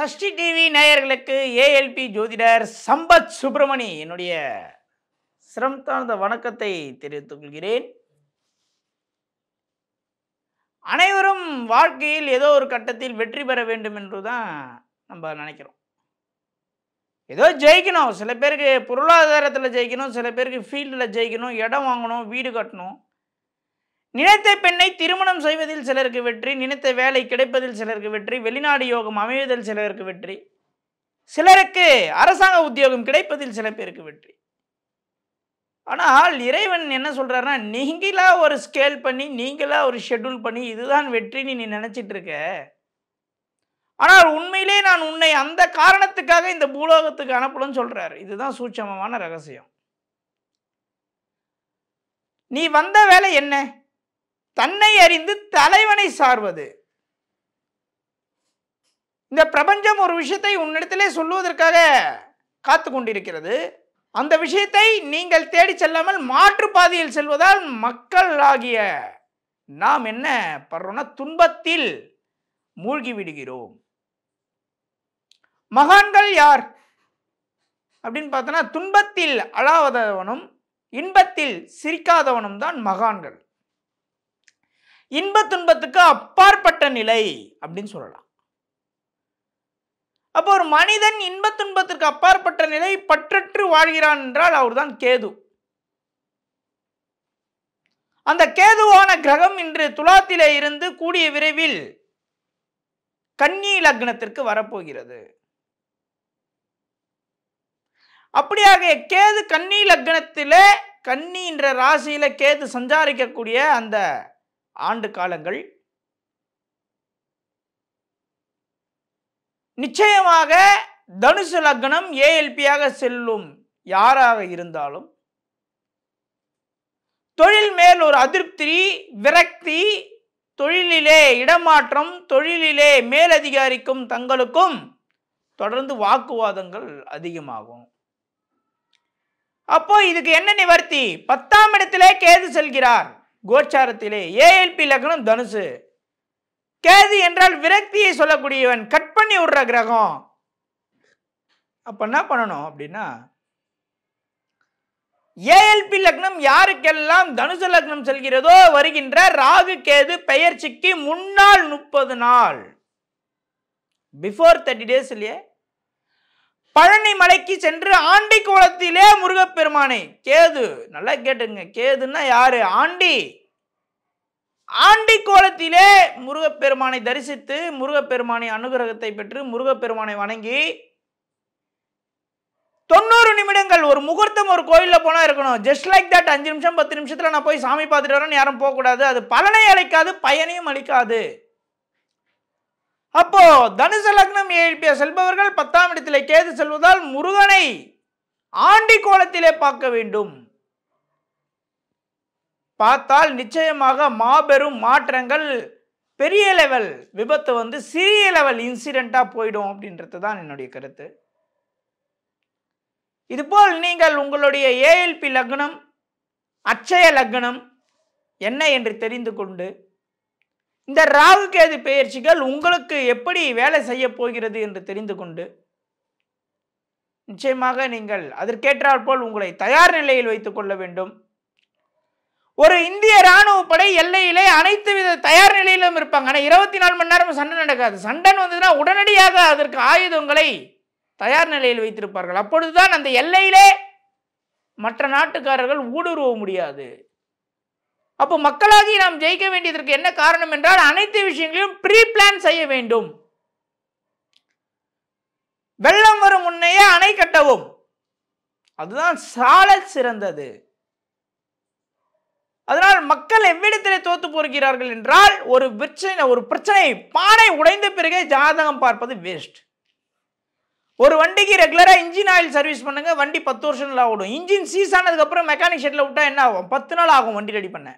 Sashti TV நேயர்களுக்கு ALP ஜோதிடர் சம்பத் சுப்பிரமணி என்னுடைய சிரம் தாழ்ந்த வணக்கத்தை தெரிவித்துக் கொள்கிறேன். அனைவரும் வாழ்க்கையில் ஏதோ ஒரு கட்டத்தில் வெற்றி பெற வேண்டும் என்று தான் நம்ம நினைக்கிறோம். ஏதோ ஜெயிக்கணும். சில பேருக்கு பொருளாதாரத்தில் ஜெயிக்கணும் சில பேருக்கு ஃபீல்டில் ஜெயிக்கணும் இடம் வாங்கணும் வீடு கட்டணும். நினைத்த பெண்ணை திருமணம் செய்வதில் சிலருக்கு வெற்றி நினைத்த வேலை கிடைப்பதில் சிலருக்கு வெற்றி வெளிநாடு யோகம் அமைவதில் சிலருக்கு வெற்றி. சிலருக்கு அரசாங்க உத்தியோகம் கிடைப்பதில் சில பேருக்கு வெற்றி. ஆனால் இறைவன் என்ன சொல்கிறாருன்னா நீங்களாக ஒரு ஸ்கேல் பண்ணி நீங்களாக ஒரு ஷெட்யூல் பண்ணி இதுதான் வெற்றின்னு நீ நினச்சிட்டு இருக்க ஆனால் உண்மையிலே நான் உன்னை அந்த காரணத்துக்காக இந்த பூலோகத்துக்கு அனுப்பலன்னு சொல்கிறாரு இதுதான் சூட்சமமான ரகசியம். நீ வந்த வேலை என்ன? தன்னை அறிந்து தலைவனை சார்வது. இந்த பிரபஞ்சம் ஒரு விஷயத்தை உன்னிடத்திலே சொல்லுவதற்காக காத்து கொண்டிருக்கிறது. அந்த விஷயத்தை நீங்கள் தேடி செல்லாமல் மாற்று பாதையில் செல்வதால் மக்கள் ஆகிய நாம் என்ன படுறோம்னா துன்பத்தில் மூழ்கி விடுகிறோம். மகான்கள் யார்? அப்படின்னு பார்த்தோன்னா துன்பத்தில் அழாவதவனும் இன்பத்தில் சிரிக்காதவனும் தான் மகான்கள். இன்ப துன்பத்துக்கு அப்பாற்பட்ட நிலை அப்படின்னு சொல்லலாம். அப்போ ஒரு மனிதன் இன்ப துன்பத்திற்கு அப்பாற்பட்ட நிலை பற்றற்று வாழ்கிறான் என்றால் அவர்தான் கேது. அந்த கேதுவான கிரகம் இன்று துலாத்திலே இருந்து கூடிய விரைவில் கன்னி லக்னத்திற்கு வரப்போகிறது. அப்படியாக கேது கன்னி லக்னத்திலே கன்னி என்ற ராசியில கேது சஞ்சாரிக்கக்கூடிய அந்த ஆண்டு காலங்கள் நிச்சயமாக தனுசு லக்னம் ஏஎல்பியாக செல்லும் யாராக இருந்தாலும் தொழில் மேல் ஒரு அதிருப்தி விரக்தி தொழிலிலே இடமாற்றம் தொழிலிலே மேலதிகாரிக்கும் தங்களுக்கும் தொடர்ந்து வாக்குவாதங்கள் அதிகமாகும். அப்போ இதுக்கு என்ன நிவர்த்தி? பத்தாம் இடத்திலே கேது செல்கிறார். கோச்சாரத்திலே ஏஎல்பி லக்னம் தனுசு. கேது என்றால் விரக்தியை சொல்லக்கூடியவன் கட் பண்ணி விடுற கிரகம். அப்ப என்ன பண்ணணும் அப்படின்னா ஏஎல்பி லக்னம் யாருக்கெல்லாம் தனுசு லக்னம் செல்கிறதோ வருகின்ற ராகு கேது பெயர்ச்சிக்கு முன்னாள் முப்பது நாள். பிஃபோர் தேர்ட்டி டேஸ் இல்லையே? பழனி மலைக்கு சென்று ஆண்டி கோலத்திலே முருகப்பெருமானை. கேது நல்லா கேட்டுங்க கேதுன்னா யாரு? ஆண்டி. ஆண்டி கோலத்திலே முருகப்பெருமானை தரிசித்து முருகப்பெருமானை அனுகிரகத்தை பெற்று முருகப்பெருமானை வணங்கி தொண்ணூறு நிமிடங்கள் ஒரு முகூர்த்தம் ஒரு கோயிலில் போனால் இருக்கணும். ஜஸ்ட் லைக் தட் அஞ்சு நிமிஷம் பத்து நிமிஷத்தில் நான் போய் சாமி பார்த்துட்டு வரேன்னு யாரும் போகக்கூடாது. அது பலனை அளிக்காது பயனையும் அளிக்காது. அப்போ தனுச லக்னம் ஏழ்பிய செல்பவர்கள் பத்தாம் இடத்திலே கேது செல்வதால் முருகனை ஆண்டி கோலத்திலே பார்க்க வேண்டும். பார்த்தால் நிச்சயமாக மாபெரும் மாற்றங்கள் பெரிய லெவல் விபத்து வந்து சிறிய லெவல் இன்சிடெண்ட்டாக போயிடும் அப்படின்றது தான் என்னுடைய கருத்து. இதுபோல் நீங்கள் உங்களுடைய ஏஎல்பி லக்னம் அச்சய லக்னம் என்ன என்று தெரிந்து கொண்டு இந்த ராகு கேது பெயர்ச்சிகள் உங்களுக்கு எப்படி வேலை செய்ய போகிறது என்று தெரிந்து கொண்டு நிச்சயமாக நீங்கள் அதற்கேற்றால் போல் உங்களை தயார் நிலையில் வைத்துக் கொள்ள வேண்டும். ஒரு இந்திய ராணுவ படை எல்லையிலே அனைத்து வித தயார் நிலையிலும் இருப்பாங்க. ஆனால் இருபத்தி நாலு மணி நேரம் சண்டை நடக்காது. சண்டைன்னு வந்ததுன்னா உடனடியாக அதற்கு ஆயுதங்களை தயார் நிலையில் வைத்திருப்பார்கள். அப்பொழுதுதான் அந்த எல்லையிலே மற்ற நாட்டுக்காரர்கள் ஊடுருவ முடியாது. அப்போ மக்களாகி நாம் ஜெயிக்க வேண்டியதற்கு என்ன காரணம் என்றால் அனைத்து விஷயங்களையும் ப்ரீ பிளான் செய்ய வேண்டும். வெள்ளம் வரும் முன்னையே அணை கட்டவும். அதுதான் சால சிறந்தது. அதனால் மக்கள் எவ்விடத்தில் தோத்து போகிறார்கள் என்றால் ஒரு பிரச்சனை ஒரு பிரச்சனை பானை உடைந்த பிறகே ஜாதகம் பார்ப்பது வேஸ்ட் ஒரு வண்டிக்கு ரெகுலராக இன்ஜின் ஆயில் சர்வீஸ் பண்ணுங்க வண்டி பத்து வருஷம் ஓடும். இன்ஜின் சீஸ் ஆனதுக்கப்புறம் மெக்கானிக் ஷெட்டில் விட்டா என்ன ஆகும்? பத்து நாள் ஆகும் வண்டி ரெடி பண்ண.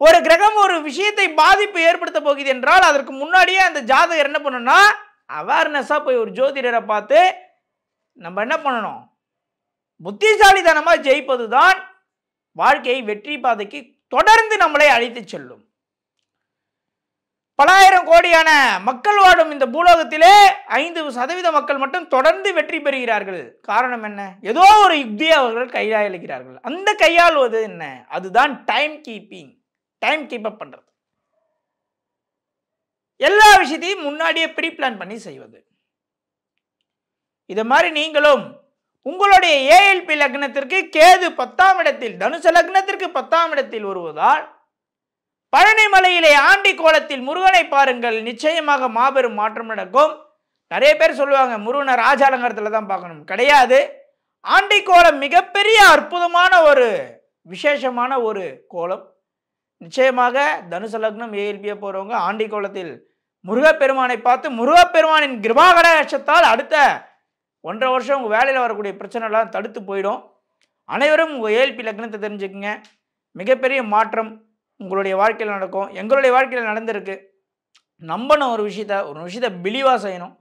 ஒரு கிரகம் ஒரு விஷயத்தை பாதிப்பு ஏற்படுத்த போகுது என்றால் அதற்கு முன்னாடியே அந்த ஜாதகர் என்ன பண்ணணும்னா அவேர்னஸாக போய் ஒரு ஜோதிடரை பார்த்து நம்ம என்ன பண்ணணும்? புத்திசாலித்தனமாக ஜெயிப்பது தான் வாழ்க்கையை வெற்றி பாதைக்கு தொடர்ந்து நம்மளை அழைத்து செல்லும். பலாயிரம் கோடியான மக்கள் வாழும் இந்த பூலோகத்திலே ஐந்து சதவீத மக்கள் மட்டும் தொடர்ந்து வெற்றி பெறுகிறார்கள். காரணம் என்ன? ஏதோ ஒரு யுக்தியை அவர்கள் கையாளுகிறார்கள். அந்த கையாளுவது என்ன? அதுதான் time keeping time keep up பண்ணுறது எல்லா விஷயத்தையும் முன்னாடியே ப்ரீ பிளான் பண்ணி செய்வது. இது மாதிரி நீங்களும் உங்களுடைய ஏஎல்பி லக்னத்திற்கு கேது பத்தாம் இடத்தில் தனுச லக்னத்திற்கு பத்தாம் இடத்தில் வருவதால் பழனிமலையிலே ஆண்டி கோலத்தில் முருகனை பாருங்கள் நிச்சயமாக மாபெரும் மாற்றம் நடக்கும். நிறைய பேர் சொல்லுவாங்க முருகனை ராஜாலங்கரத்தில் தான் பார்க்கணும். கிடையாது. ஆண்டி கோலம் மிகப்பெரிய அற்புதமான ஒரு விசேஷமான ஒரு கோலம். நிச்சயமாக தனுசு லக்னம் ஏஎல்பியை போகிறவங்க ஆண்டி கோலத்தில் முருகப்பெருமானை பார்த்து முருகப்பெருமானின் கிருபாகடாட்சத்தால் அடுத்த ஒன்றரை வருஷம் உங்கள் வேலையில் வரக்கூடிய பிரச்சனைலாம் தடுத்து போயிடும். அனைவரும் உங்கள் ஏஎல்பி லக்னத்தை தெரிஞ்சுக்குங்க. மிகப்பெரிய மாற்றம் உங்களுடைய வாழ்க்கையில் நடக்கும். எங்களுடைய வாழ்க்கையில் நடந்திருக்கு. நம்பணும் ஒரு விஷயத்த ஒரு விஷயத்த பிலிவாக செய்யணும்.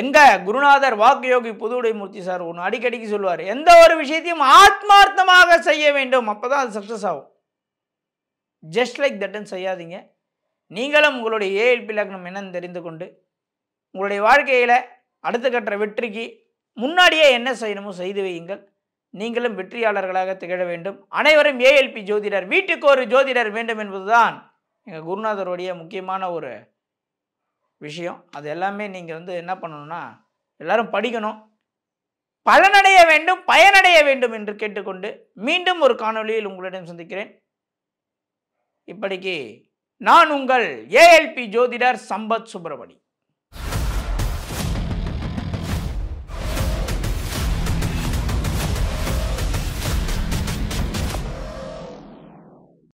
எங்கே குருநாதர் வாக்கு யோகி புதுவுடை மூர்த்தி சார் ஒன்று அடிக்கடிக்கு சொல்லுவார் எந்த ஒரு விஷயத்தையும் ஆத்மார்த்தமாக செய்ய வேண்டும். அப்போ தான் அது சக்ஸஸ் ஆகும். ஜஸ்ட் லைக் தட்டன் செய்யாதீங்க நீங்களும் உங்களுடைய ஏஎல்பி லக்னம் என்னன்னு தெரிந்து கொண்டு உங்களுடைய வாழ்க்கையில் அடுத்த கட்ட வெற்றிக்கு முன்னாடியே என்ன செய்யணுமோ செய்து வையுங்கள். நீங்களும் வெற்றியாளர்களாக திகழ வேண்டும். அனைவரும் ஏஎல்பி ஜோதிடர் வீட்டுக்கு ஒரு ஜோதிடர் வேண்டும் என்பதுதான் எங்கள் குருநாதருடைய முக்கியமான ஒரு விஷயம். அது எல்லாமே நீங்கள் வந்து என்ன பண்ணணும்னா எல்லாரும் படிக்கணும். பலனடைய வேண்டும் பயனடைய வேண்டும் என்று கேட்டுக்கொண்டு மீண்டும் ஒரு காணொளியில் உங்களிடம் சந்திக்கிறேன். இப்படிக்கு நான் உங்கள் ஏஎல்பி ஜோதிடர் சம்பத் சுப்பிரமணி.